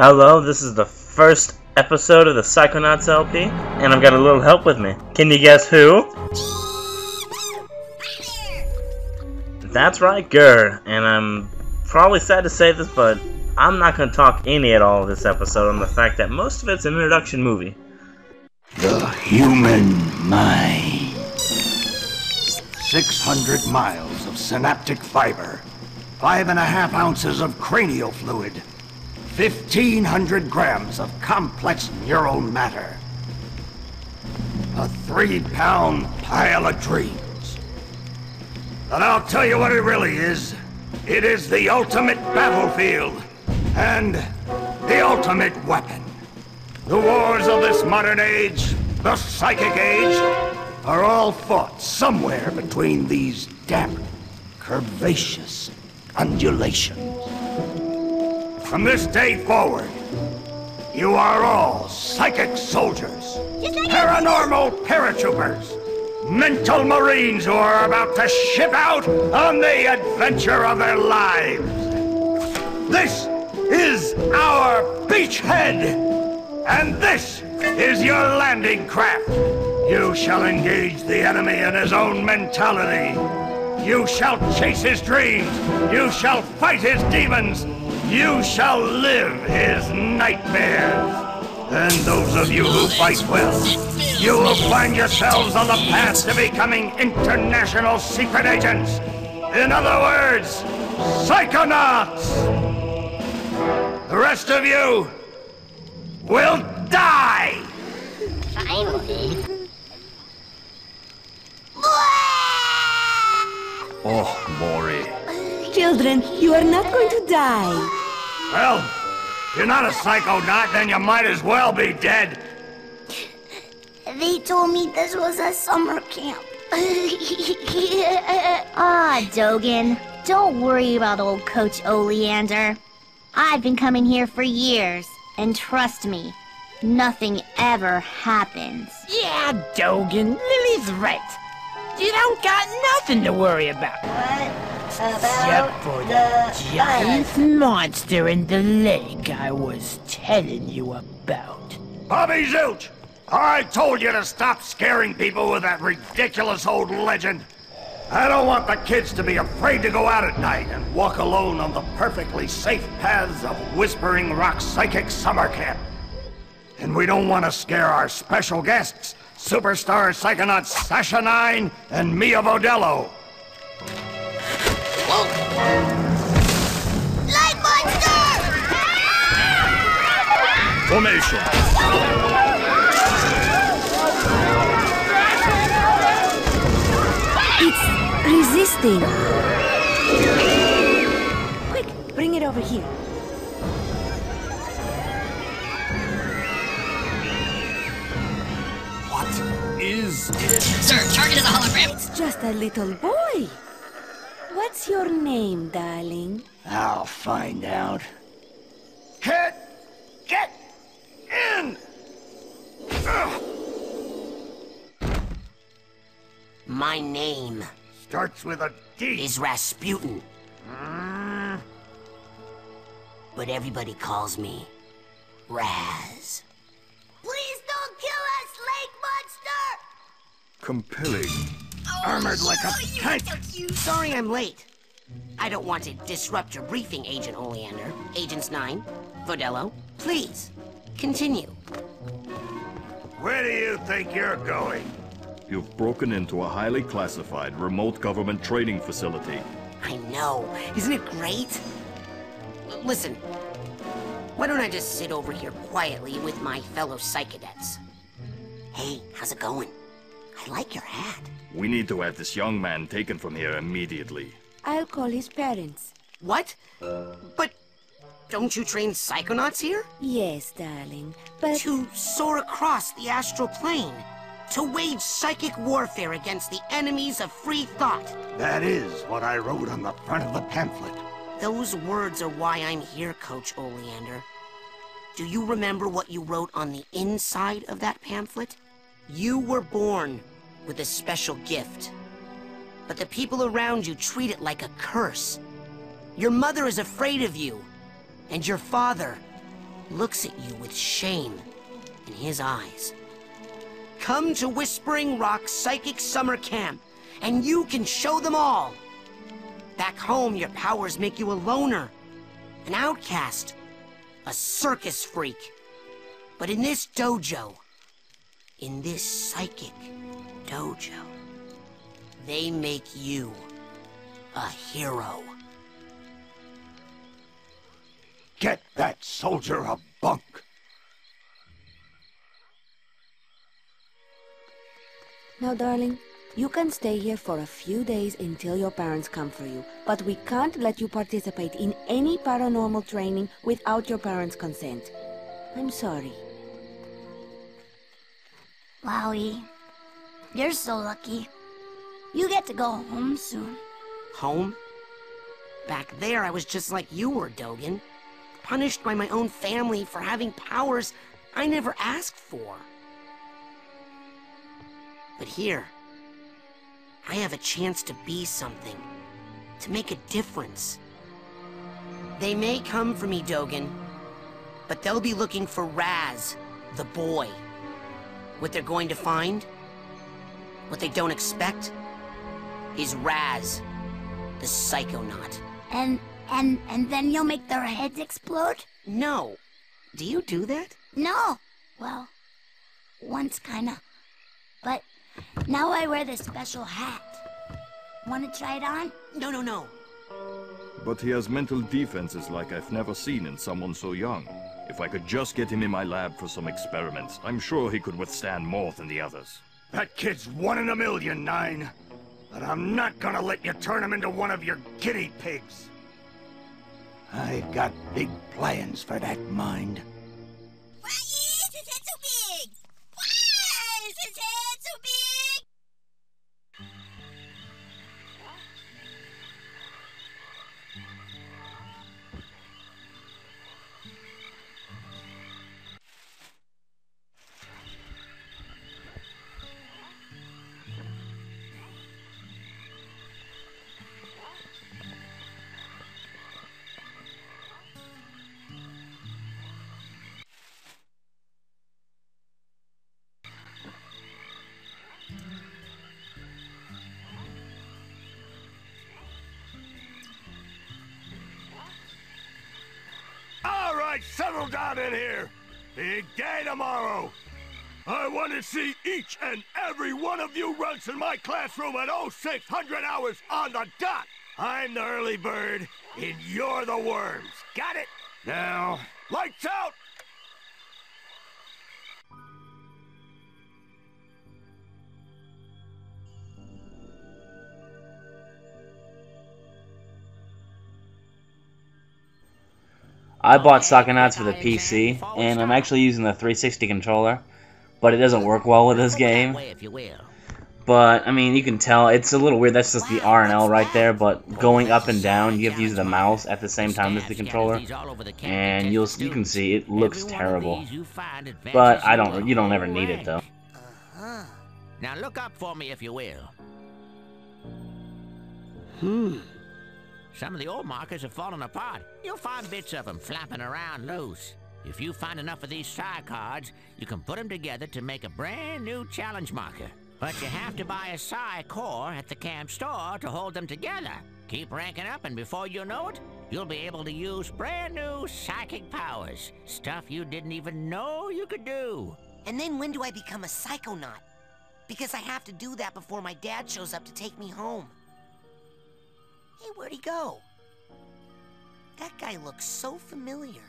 Hello, this is the first episode of the Psychonauts LP, and I've got a little help with me. Can you guess who? That's right, Gir, and I'm probably sad to say this, but I'm not going to talk any at all this episode on the fact that most of it's an introduction movie. The human mind. 600 miles of synaptic fiber, five and a half ounces of cranial fluid, 1,500 grams of complex neural matter, a three-pound pile of dreams. But I'll tell you what it really is. It is the ultimate battlefield and the ultimate weapon. The wars of this modern age, the psychic age, are all fought somewhere between these damp, curvaceous undulations. From this day forward, you are all psychic soldiers, paranormal paratroopers, mental marines who are about to ship out on the adventure of their lives. This is our beachhead! And this is your landing craft. You shall engage the enemy in his own mentality. You shall chase his dreams. You shall fight his demons. You shall live his nightmares. And those of you who fight well, you will find yourselves on the path to becoming international secret agents. In other words, psychonauts! The rest of you will die! Finally. Oh, Maury. Children, you are not going to die. Well, if you're not a psychonaut, then you might as well be dead. They told me this was a summer camp. ah, Dogen, Don't worry about old Coach Oleander. I've been coming here for years, and trust me, nothing ever happens. Yeah, Dogen, Lili's right. You don't got nothing to worry about. Except for the giant monster in the lake I was telling you about. Bobby Zilch! I told you to stop scaring people with that ridiculous old legend. I don't want the kids to be afraid to go out at night and walk alone on the perfectly safe paths of Whispering Rock Psychic Summer Camp. And we don't want to scare our special guests, superstar psychonauts Sasha Nein and Milla Vodello. Formation. It's resisting. Quick, bring it over here. What is it? Sir, target is a hologram. It's just a little boy. What's your name, darling? I'll find out. My name Starts with a D. is Rasputin. But everybody calls me Raz. Please don't kill us, Lake Monster! Compelling. Oh, Armored like a tank. Sorry I'm late. I don't want to disrupt your briefing, Agent Oleander. Agents Nein, Vodello, please, continue. Where do you think you're going? You've broken into a highly classified remote government training facility. I know. Isn't it great? L- Listen, why don't I just sit over here quietly with my fellow psychedets? Hey, how's it going? I like your hat. We need to have this young man taken from here immediately. I'll call his parents. What? But don't you train psychonauts here? Yes, darling, but To soar across the astral plane. To wage psychic warfare against the enemies of free thought. That is what I wrote on the front of the pamphlet. Those words are why I'm here, Coach Oleander. Do you remember what you wrote on the inside of that pamphlet? You were born with a special gift. But the people around you treat it like a curse. Your mother is afraid of you. And your father, looks at you with shame in his eyes. Come to Whispering Rock Psychic Summer Camp, and you can show them all. Back home, your powers make you a loner, an outcast, a circus freak. But in this dojo, in this psychic dojo, they make you a hero. Get that soldier a bunk. Now, darling, you can stay here for a few days until your parents come for you, but we can't let you participate in any paranormal training without your parents' consent. I'm sorry. Wowie, you're so lucky. You get to go home soon. Home? Back there, I was just like you were, Dogen. Punished by my own family for having powers I never asked for. But here, I have a chance to be something, to make a difference. They may come for me, Dogen, but they'll be looking for Raz, the boy. What they're going to find, what they don't expect, is Raz, the Psychonaut. And and and then you'll make their heads explode? No. Do you do that? No. Well, once kinda. But now I wear this special hat. Wanna try it on? No, no, no. But he has mental defenses like I've never seen in someone so young. If I could just get him in my lab for some experiments, I'm sure he could withstand more than the others. That kid's one in a million, Nein. But I'm not gonna let you turn him into one of your guinea pigs. I've got big plans for that mind. Why is his head so big? Why is his head settle down in here. Big day tomorrow. I want to see each and every one of you runts in my classroom at 0600 hours on the dot. I'm the early bird, and you're the worms. Got it? Now, lights out! I bought Psychonauts for the PC, and I'm actually using the 360 controller, but it doesn't work well with this game. But, I mean, you can tell, it's a little weird, that's just the R and L right there, but going up and down, you have to use the mouse at the same time as the controller, and you'll you can see it looks terrible. But I don't, you don't ever need it though. Now look up for me if you will. Hmm. Some of the old markers have fallen apart. You'll find bits of them flapping around loose. If you find enough of these psi cards, you can put them together to make a brand new challenge marker. But you have to buy a psi core at the camp store to hold them together. Keep ranking up, and before you know it, you'll be able to use brand new psychic powers. Stuff you didn't even know you could do. And then when do I become a psychonaut? Because I have to do that before my dad shows up to take me home. Hey, where'd he go? That guy looks so familiar.